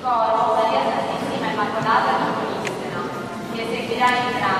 coro Maria Santissima Immacolata Piccolissima, che seguirà in grado.